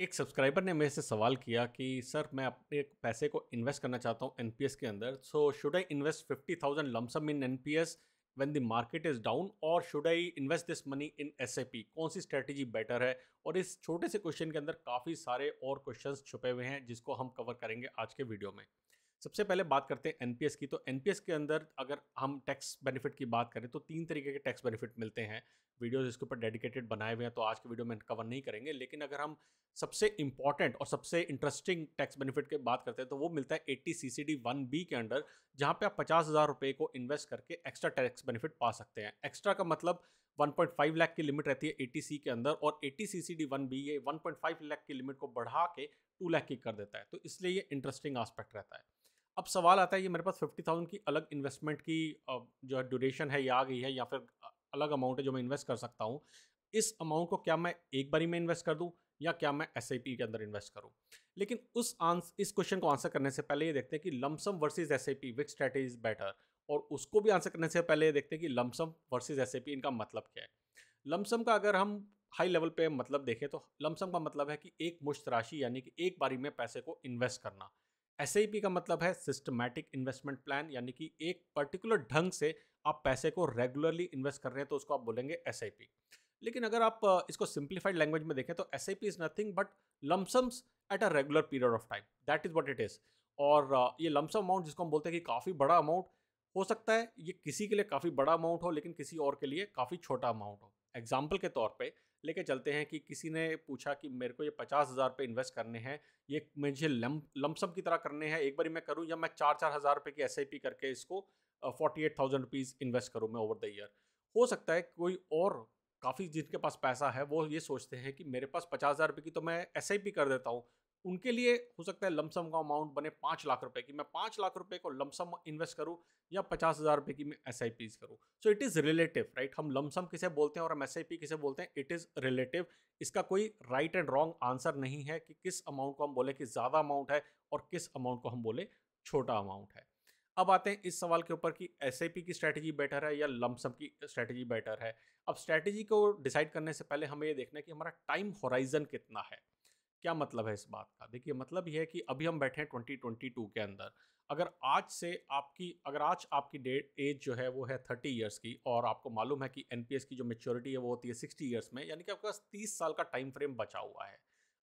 एक सब्सक्राइबर ने मेरे से सवाल किया कि, सर, मैं अपने पैसे को इन्वेस्ट करना चाहता हूँ एन के अंदर so should I invest fifty thousand lump sum in N P S when the market is down और should I invest this money in S I P कौन सी स्ट्रेटेजी बेटर है? और इस छोटे से क्वेश्चन के अंदर काफ़ी सारे और क्वेश्चन छुपे हुए हैं जिसको हम कवर करेंगे आज के वीडियो में। सबसे पहले बात करते हैं एनपीएस की। तो एनपीएस के अंदर अगर हम टैक्स बेनिफिट की बात करें तो तीन तरीके के टैक्स बेनिफिट मिलते हैं। वीडियोस इसके ऊपर डेडिकेटेड बनाए हुए हैं तो आज के वीडियो में कवर नहीं करेंगे, लेकिन अगर हम सबसे इंपॉर्टेंट और सबसे इंटरेस्टिंग टैक्स बेनिफिट की बात करते हैं तो वो मिलता है eighty C C D one B के अंडर जहाँ पे आप पचास हज़ार रुपये को इन्वेस्ट करके एक्स्ट्रा टैक्स बेनिफिट पा सकते हैं। एक्स्ट्रा का मतलब 1.5 लाख की लिमिट रहती है सी के अंदर, और eighty C C D one B ये 1.5 लाख की लिमिट को बढ़ा के टू लाख की कर देता है। तो इसलिए ये इंटरेस्टिंग आस्पेक्ट रहता है। अब सवाल आता है, ये मेरे पास फिफ्टी थाउज़ेंड की अलग इन्वेस्टमेंट की जो है ड्यूरेशन है, ये आ गई है या फिर अलग अमाउंट है जो मैं इन्वेस्ट कर सकता हूँ, इस अमाउंट को क्या मैं एक बारी में इन्वेस्ट कर दूँ या क्या मैं एसआईपी के अंदर इन्वेस्ट करूँ? लेकिन उस आंस इस क्वेश्चन को आंसर करने से पहले ये देखते हैं कि lump sum versus S I which strategy is better और उसको भी आंसर करने से पहले ये देखते हैं कि लमसम वर्सेज एस इनका मतलब क्या है? लमसम का अगर हम हाई लेवल पे मतलब देखें तो लमसम का मतलब है कि एक मुश्त राशि यानी कि एक बारी में पैसे को इन्वेस्ट करना। एसआईपी का मतलब है सिस्टमैटिक इन्वेस्टमेंट प्लान यानी कि एक पर्टिकुलर ढंग से आप पैसे को रेगुलरली इन्वेस्ट कर रहे हैं तो उसको आप बोलेंगे एसआईपी लेकिन अगर आप इसको सिंप्लीफाइड लैंग्वेज में देखें तो S I P is nothing but lump sums at a regular period of time that is what it is और ये लमसम अमाउंट जिसको हम बोलते हैं कि काफ़ी बड़ा अमाउंट हो सकता है ये किसी के लिए काफ़ी बड़ा अमाउंट हो, लेकिन किसी और के लिए काफ़ी छोटा अमाउंट हो। एग्ज़ाम्पल के तौर पर लेके चलते हैं कि किसी ने पूछा कि मेरे को ये पचास हज़ार रुपये इन्वेस्ट करने हैं, ये मुझे लम, लमसम की तरह करने हैं, एक बार मैं करूँ या मैं चार चार हज़ार रुपये की एसआईपी करके इसको forty eight thousand rupees invest करूँ मैं ओवर द ईयर हो सकता है कोई और काफ़ी जिनके पास पैसा है, वो ये सोचते हैं कि मेरे पास पचास हज़ार रुपये की तो मैं एसआईपी कर देता हूँ उनके लिए हो सकता है लमसम का अमाउंट बने पाँच लाख रुपए की। मैं पाँच लाख रुपए को लमसम इन्वेस्ट करूँ या पचास हज़ार रुपये की मैं एस आई पीज करूँ। So it is relative right हम लमसम किसे बोलते हैं और हम एस आई पी किसे बोलते हैं? इट इज़ रिलेटिव इसका कोई राइट एंड रॉन्ग आंसर नहीं है कि किस अमाउंट को हम बोले कि ज़्यादा अमाउंट है और किस अमाउंट को हम बोले छोटा अमाउंट है। अब आते हैं इस सवाल के ऊपर कि एस आई पी की स्ट्रैटेजी बेटर है या लमसम की स्ट्रैटेजी बेटर है? अब स्ट्रैटेजी को डिसाइड करने से पहले हमें ये देखना है कि हमारा टाइम होराइजन कितना है। क्या मतलब है इस बात का? देखिए मतलब यह है कि अभी हम बैठे हैं ट्वेंटी ट्वेंटी टू के अंदर। अगर आज से आपकी, अगर आज आपकी डेट, एज जो है वो है थर्टी ईयर्स की और आपको मालूम है कि एनपीएस की जो मेच्योरिटी है वो होती है सिक्सटी ईयर्स में, यानी कि आपके पास तीस साल का टाइम फ्रेम बचा हुआ है।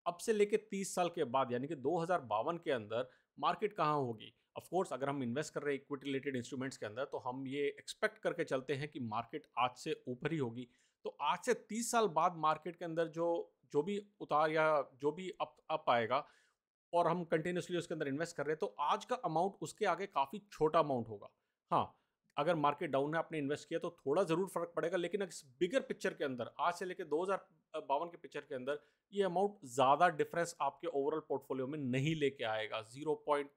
अब से लेके तीस साल के बाद, यानी कि दो हज़ार बावन के अंदर मार्केट कहाँ होगी? ऑफ़ कोर्स अगर हम इन्वेस्ट कर रहे हैं इक्विटी रिलेटेड इंस्ट्रूमेंट्स के अंदर तो हम ये एक्सपेक्ट करके चलते हैं कि मार्केट आज से ऊपर ही होगी। तो आज से तीस साल बाद मार्केट के अंदर जो जो भी उतार या जो भी अप अप आएगा और हम कंटिन्यूसली उसके अंदर इन्वेस्ट कर रहे हैं तो आज का अमाउंट उसके आगे काफ़ी छोटा अमाउंट होगा। हाँ अगर मार्केट डाउन है आपने इन्वेस्ट किया तो थोड़ा ज़रूर फ़र्क पड़ेगा लेकिन इस बिगर पिक्चर के अंदर आज से लेकर दो बावन के पिक्चर के अंदर ये अमाउंट ज़्यादा डिफरेंस आपके ओवरऑल पोर्टफोलियो में नहीं लेके आएगा। Zero point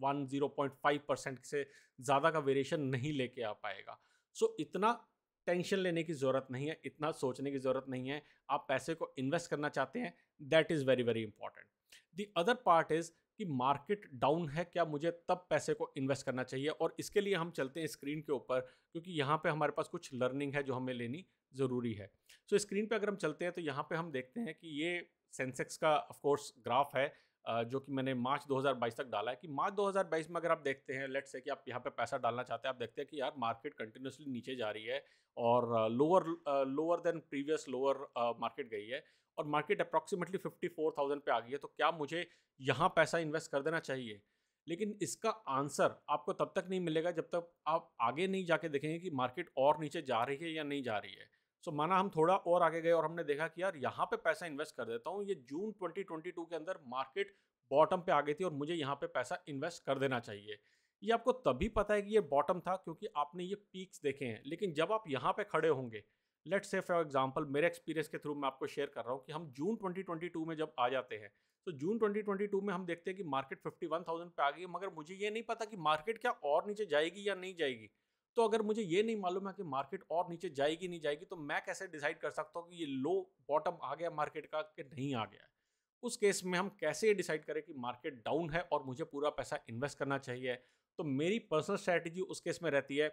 one zero point five percent से ज़्यादा का वेरिएशन नहीं लेके आ पाएगा। सो so, इतना टेंशन लेने की ज़रूरत नहीं है इतना सोचने की ज़रूरत नहीं है आप पैसे को इन्वेस्ट करना चाहते हैं that is very very important the other part is कि मार्केट डाउन है क्या मुझे तब पैसे को इन्वेस्ट करना चाहिए और इसके लिए हम चलते हैं स्क्रीन के ऊपर क्योंकि यहाँ पे हमारे पास कुछ लर्निंग है जो हमें लेनी ज़रूरी है। सो so, स्क्रीन पे अगर हम चलते हैं तो यहाँ पे हम देखते हैं कि ये सेंसेक्स का ऑफ़ कोर्स ग्राफ है जो कि मैंने मार्च 2022 तक डाला है कि मार्च 2022 में अगर आप देखते हैं लेट्स से कि आप यहाँ पे पैसा डालना चाहते हैं, आप देखते हैं कि यार मार्केट कंटिन्यूसली नीचे जा रही है और lower lower than previous lower market गई है और market approximately fifty four thousand पे आ गई है तो क्या मुझे यहाँ पैसा इन्वेस्ट कर देना चाहिए? लेकिन इसका आंसर आपको तब तक नहीं मिलेगा जब तक आप आगे नहीं जाके देखेंगे कि मार्केट और नीचे जा रही है या नहीं जा रही है। सो so, माना हम थोड़ा और आगे गए और हमने देखा कि यार यहाँ पे पैसा इन्वेस्ट कर देता हूँ। ये जून 2022 के अंदर मार्केट बॉटम पे आ गई थी और मुझे यहाँ पे पैसा इन्वेस्ट कर देना चाहिए। ये आपको तभी पता है कि ये बॉटम था क्योंकि आपने ये पीक्स देखे हैं। लेकिन जब आप यहाँ पे खड़े होंगे लेट्स से फॉर एग्ज़ाम्पल मेरे एक्सपीरियंस के थ्रू मैं आपको शेयर कर रहा हूँ कि हम जून 2022 में जब आ जाते हैं तो जून 2022 में हम देखते हैं कि मार्केट 51,000 पे आ गई मगर मुझे ये नहीं पता कि मार्केट क्या और नीचे जाएगी या नहीं जाएगी। तो अगर मुझे ये नहीं मालूम है कि मार्केट और नीचे जाएगी, नहीं जाएगी तो मैं कैसे डिसाइड कर सकता हूँ कि ये लो बॉटम आ गया मार्केट का कि नहीं आ गया उस केस में हम कैसे ये डिसाइड करें कि मार्केट डाउन है और मुझे पूरा पैसा इन्वेस्ट करना चाहिए? तो मेरी पर्सनल स्ट्रैटेजी उस केस में रहती है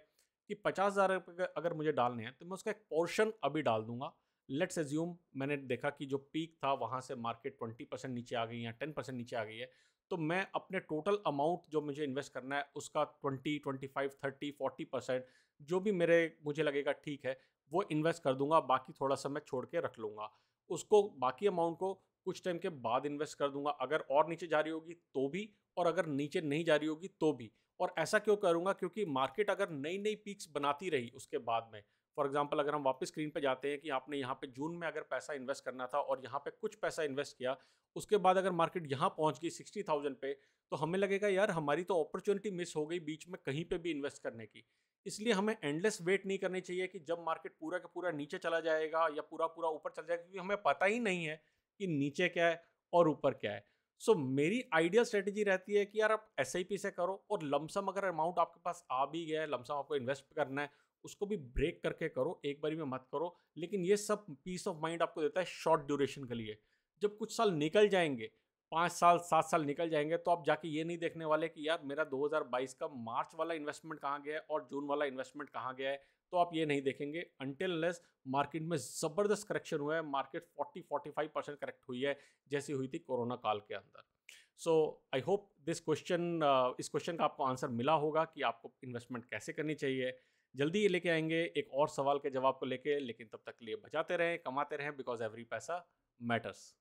कि पचास हज़ार रुपये अगर मुझे डालने हैं तो मैं उसका एक पोर्शन अभी डाल दूँगा। लेट्स एज्यूम मैंने देखा कि जो पीक था, वहाँ से मार्केट ट्वेंटी परसेंट नीचे आ गई या टेन परसेंट नीचे आ गई है तो मैं अपने टोटल अमाउंट जो मुझे इन्वेस्ट करना है, उसका twenty twenty five thirty forty percent जो भी मेरे, मुझे लगेगा ठीक है, वो इन्वेस्ट कर दूँगा, बाकी थोड़ा सा मैं छोड़ के रख लूँगा। उसको, बाकी अमाउंट को कुछ टाइम के बाद इन्वेस्ट कर दूँगा, अगर और नीचे जा रही होगी तो भी, और अगर नीचे नहीं जा रही होगी तो भी। और ऐसा क्यों करूँगा? क्योंकि मार्केट अगर नई नई पीक्स बनाती रही उसके बाद में फॉर एग्ज़ाम्पल अगर हम वापस स्क्रीन पे जाते हैं कि आपने यहाँ पे जून में अगर पैसा इन्वेस्ट करना था और यहाँ पे कुछ पैसा इन्वेस्ट किया उसके बाद अगर मार्केट यहाँ पहुँच गई सिक्सटी थाउज़ेंड पे तो हमें लगेगा यार हमारी तो अपॉर्चुनिटी मिस हो गई बीच में कहीं पे भी इन्वेस्ट करने की। इसलिए हमें एंडलेस वेट नहीं करनी चाहिए कि जब मार्केट पूरा का पूरा नीचे चला जाएगा या पूरा पूरा ऊपर चला जाएगा क्योंकि हमें पता ही नहीं है कि नीचे क्या है और ऊपर क्या है। सो so, मेरी आइडियल स्ट्रेटेजी रहती है कि यार आप एसआईपी से करो और लमसम अगर अमाउंट आपके पास आ भी गया है लमसम आपको इन्वेस्ट करना है उसको भी ब्रेक करके करो, एक बारी में मत करो। लेकिन ये सब पीस ऑफ़ माइंड आपको देता है शॉर्ट ड्यूरेशन के लिए। जब कुछ साल निकल जाएँगे, पाँच साल, सात साल निकल जाएँगे तो आप जाके ये नहीं देखने वाले कि यार मेरा 2022 का मार्च वाला इन्वेस्टमेंट कहाँ गया है और जून वाला इन्वेस्टमेंट कहाँ गया है तो आप ये नहीं देखेंगे। अनटिल लेस मार्केट में ज़बरदस्त करेक्शन हुआ है मार्केट 40 45 परसेंट करेक्ट हुई है, जैसी हुई थी कोरोना काल के अंदर। So I hope this question इस क्वेश्चन का आपको आंसर मिला होगा कि आपको इन्वेस्टमेंट कैसे करनी चाहिए। जल्दी ये लेके आएँगे, एक और सवाल के जवाब को लेके, लेकिन तब तक के लिए बचाते रहें, कमाते रहें बिकॉज़ एवरी पैसा मैटर्स